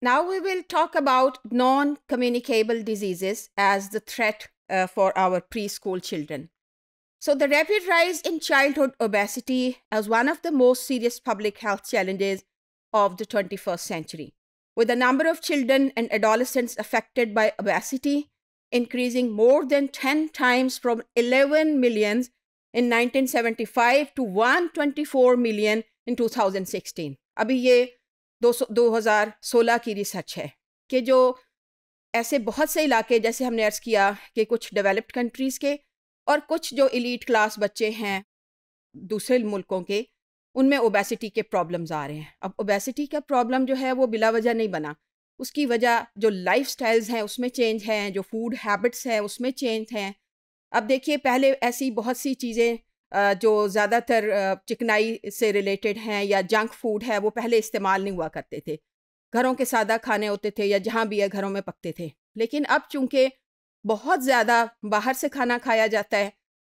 Now we will talk about non-communicable diseases as the threat uh, for our preschool children. So the rapid rise in childhood obesity as one of the most serious public health challenges of the 21st century, with the number of children and adolescents affected by obesity increasing more than 10 times from 11 millions in 1975 to 124 million in 2016. अभी ये दो दो हज़ार सोलह की research है कि जो ऐसे बहुत से इलाके जैसे हमने अर्ज़ किया कि कुछ डेवलप्ड कंट्रीज़ के और कुछ जो इलीट क्लास बच्चे हैं दूसरे मुल्कों के, उनमें ओबेसिटी के प्रॉब्लम्स आ रहे हैं। अब ओबेसिटी का प्रॉब्लम जो है, वो बिला वजह नहीं बना। उसकी वजह जो लाइफ स्टाइल्स हैं, उसमें चेंज हैं, जो फ़ूड हैबिट्स हैं, उसमें चेंज हैं। अब देखिए, पहले ऐसी बहुत सी चीज़ें जो ज़्यादातर चिकनाई से रिलेटेड हैं या जंक फ़ूड है, वो पहले इस्तेमाल नहीं हुआ करते थे। घरों के सादा खाने होते थे या जहाँ भी है घरों में पकते थे। लेकिन अब चूँकि बहुत ज़्यादा बाहर से खाना खाया जाता है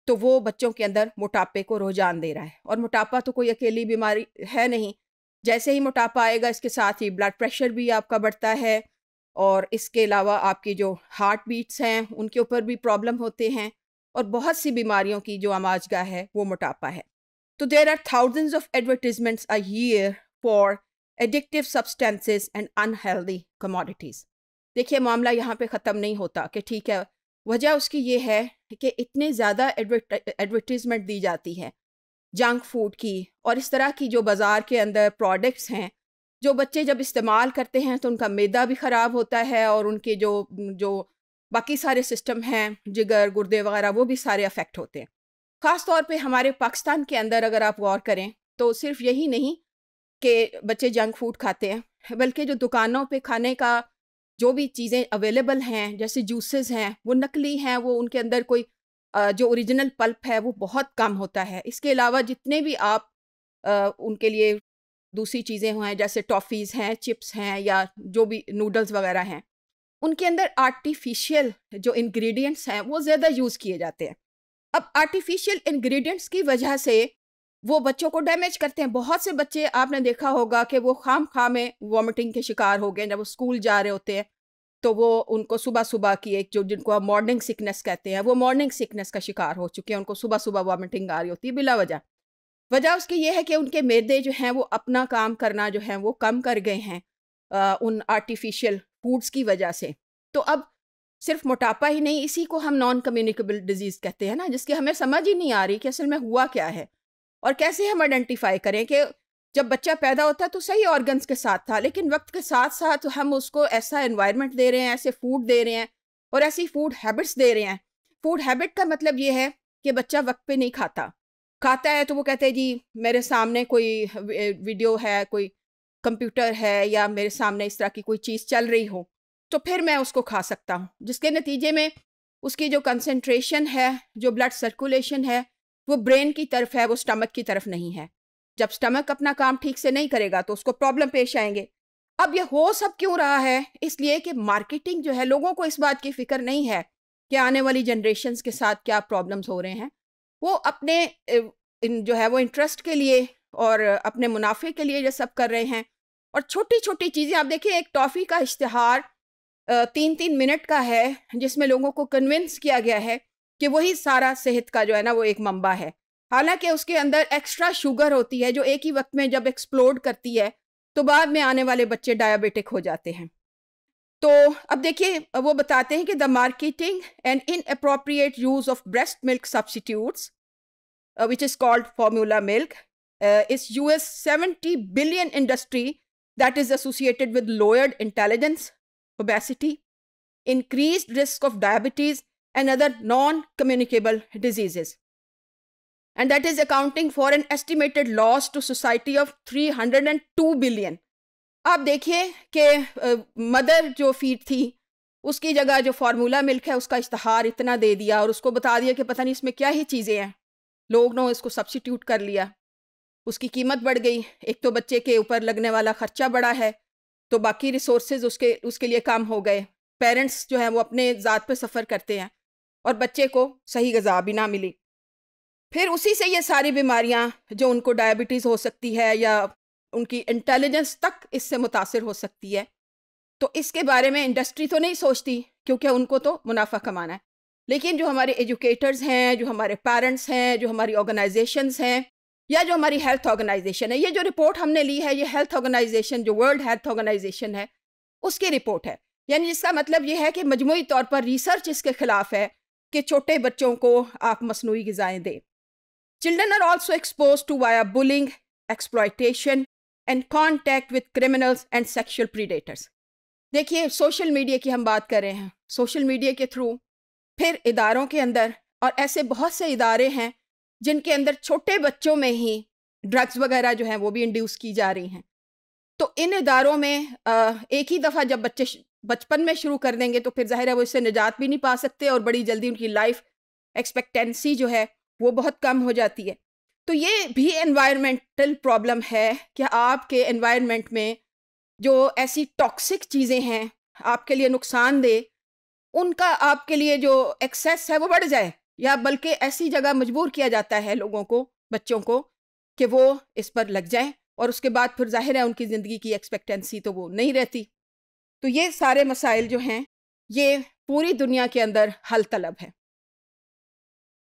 तो वो बच्चों के अंदर मोटापे को रुझान दे रहा है। और मोटापा तो कोई अकेली बीमारी है नहीं। जैसे ही मोटापा आएगा, इसके साथ ही ब्लड प्रेशर भी आपका बढ़ता है और इसके अलावा आपकी जो हार्ट बीट्स हैं, उनके ऊपर भी प्रॉब्लम होते हैं। और बहुत सी बीमारियों की जो आमाजगा है, वो मोटापा है। तो there are thousands of advertisements a year for addictive substances and unhealthy commodities देखिए, मामला यहाँ पे ख़त्म नहीं होता कि ठीक है, वजह उसकी ये है कि इतने ज़्यादा एडवर्टीज़मेंट दी जाती है जंक फ़ूड की और इस तरह की जो बाज़ार के अंदर प्रोडक्ट्स हैं, जो बच्चे जब इस्तेमाल करते हैं तो उनका मैदा भी ख़राब होता है और उनके जो जो बाकी सारे सिस्टम हैं, जिगर, गुर्दे वगैरह, वो भी सारे अफेक्ट होते हैं। ख़ास तौर पे हमारे पाकिस्तान के अंदर अगर आप गौर करें तो सिर्फ़ यही नहीं कि बच्चे जंक फ़ूड खाते हैं, बल्कि जो दुकानों पे खाने का जो भी चीज़ें अवेलेबल हैं, जैसे जूसेस हैं, वो नकली हैं, वो उनके अंदर कोई जो ओरिजिनल पल्प है, वो बहुत कम होता है। इसके अलावा जितने भी आप उनके लिए दूसरी चीज़ें हैं, जैसे टॉफ़ीज़ हैं चिप्स हैं, या जो भी नूडल्स वगैरह हैं उनके अंदर आर्टिफिशियल जो इंग्रेडिएंट्स हैं वो ज़्यादा यूज़ किए जाते हैं। अब आर्टिफिशियल इंग्रेडिएंट्स की वजह से वो बच्चों को डैमेज करते हैं। बहुत से बच्चे आपने देखा होगा कि वो खाम खा में वॉमिटिंग के शिकार हो गए जब वो स्कूल जा रहे होते हैं तो वो उनको सुबह सुबह की एक जो जिनको आप मॉर्निंग सिकनेस कहते हैं वो मॉर्निंग सिकनेस का शिकार हो चुके हैं। उनको सुबह सुबह वॉमिटिंग आ रही होती है बिला वजह। वजह उसकी ये है कि उनके मैदे जो हैं वो अपना काम करना जो है वो कम कर गए हैं आ, उन आर्टिफिशियल फूड्स की वजह से। तो अब सिर्फ़ मोटापा ही नहीं, इसी को हम नॉन कम्युनिकेबल डिज़ीज़ कहते हैं ना, जिसकी हमें समझ ही नहीं आ रही कि असल में हुआ क्या है। और कैसे हम आइडेंटिफाई करें कि जब बच्चा पैदा होता है तो सही ऑर्गन्स के साथ था, लेकिन वक्त के साथ साथ हम उसको ऐसा इन्वायरमेंट दे रहे हैं, ऐसे फ़ूड दे रहे हैं और ऐसी फ़ूड हैबिट्स दे रहे हैं। फ़ूड हैबिट का मतलब ये है कि बच्चा वक्त पे नहीं खाता। खाता है तो वो कहते हैं, जी, मेरे सामने कोई वीडियो है, कोई कंप्यूटर है या मेरे सामने इस तरह की कोई चीज़ चल रही हो तो फिर मैं उसको खा सकता हूँ। जिसके नतीजे में उसकी जो कंसनट्रेशन है, जो ब्लड सर्कुलेशन है, वो ब्रेन की तरफ़ है, वो स्टमक की तरफ़ नहीं है। जब स्टमक अपना काम ठीक से नहीं करेगा तो उसको प्रॉब्लम पेश आएँगे। अब ये हो सब क्यों रहा है? इसलिए कि मार्केटिंग जो है, लोगों को इस बात की फ़िक्र नहीं है कि आने वाली जनरेशन के साथ क्या प्रॉब्लम्स हो रहे हैं। वो अपने जो है, वो इंटरेस्ट के लिए और अपने मुनाफे के लिए ये सब कर रहे हैं। और छोटी छोटी चीज़ें, आप देखिए, एक टॉफ़ी का इश्तहार तीन तीन मिनट का है, जिसमें लोगों को कन्विंस किया गया है कि वही सारा सेहत का जो है ना, वो एक मंबा है। हालाँकि उसके अंदर एक्स्ट्रा शुगर होती है, जो एक ही वक्त में जब एक्सप्लोड करती है तो बाद में आने वाले बच्चे डायबिटिक हो जाते हैं। तो अब देखिए, वो बताते हैं कि the marketing and inappropriate use of breast milk substitutes which is called formula milk is U S seventy billion industry that is associated with lowered intelligence obesity, increased risk of diabetes, and other non communicable diseases. And that is accounting for an estimated loss to society of 302 billion. आप देखिए कि mother जो feed थी उसकी जगह जो formula milk है उसका इश्तहार इतना दे दिया और उसको बता दिया कि पता नहीं इसमें क्या ही चीज़ें हैं लोग ने इसको सब्सिट्यूट कर लिया उसकी कीमत बढ़ गई। एक तो बच्चे के ऊपर लगने वाला खर्चा बढ़ा है तो बाकी रिसोर्सेज उसके उसके लिए कम हो गए। पेरेंट्स जो हैं, वो अपने ज़ात पे सफ़र करते हैं और बच्चे को सही गज़ा भी ना मिली। फिर उसी से ये सारी बीमारियाँ जो उनको डायबिटीज़ हो सकती है या उनकी इंटेलिजेंस तक इससे मुतासर हो सकती है तो इसके बारे में इंडस्ट्री तो नहीं सोचती, क्योंकि उनको तो मुनाफा कमाना है। लेकिन जो हमारे एजुकेटर्स हैं, जो हमारे पेरेंट्स हैं, जो हमारी ऑर्गेनाइजेशंस हैं या जो हमारी हेल्थ ऑर्गेनाइजेशन है, ये जो रिपोर्ट हमने ली है, ये हेल्थ ऑर्गेनाइजेशन जो वर्ल्ड हेल्थ ऑर्गेनाइजेशन है, उसकी रिपोर्ट है। यानी जिसका मतलब ये है कि मजमू तौर पर रिसर्च इसके खिलाफ है कि छोटे बच्चों को आप मसनू गज़ाएँ दें। Children are also expose to via bullying exploitation and contact with criminals and sexual predators देखिए सोशल मीडिया की हम बात कर रहे हैं। सोशल मीडिया के थ्रू फिर इदारों के अंदर और ऐसे बहुत से इदारे हैं जिनके अंदर छोटे बच्चों में ही ड्रग्स वगैरह जो हैं वो भी इंड्यूस की जा रही हैं। तो इन इदारों में एक ही दफ़ा जब बच्चे बचपन में शुरू कर देंगे तो फिर ज़ाहिर है वो इससे निजात भी नहीं पा सकते और बड़ी जल्दी उनकी लाइफ एक्सपेक्टेंसी जो है वो बहुत कम हो जाती है। तो ये भी एनवायरमेंटल प्रॉब्लम है कि आपके एनवायरनमेंट में जो ऐसी टॉक्सिक चीज़ें हैं, आपके लिए नुकसानदेह उनका आपके लिए जो एक्सेस है वो बढ़ जाए। या बल्कि ऐसी जगह मजबूर किया जाता है लोगों को, बच्चों को, कि वो इस पर लग जाएँ और उसके बाद फिर ज़ाहिर है उनकी ज़िंदगी की एक्सपेक्टेंसी तो वो नहीं रहती। तो ये सारे मसाइल जो हैं, ये पूरी दुनिया के अंदर हल तलब है।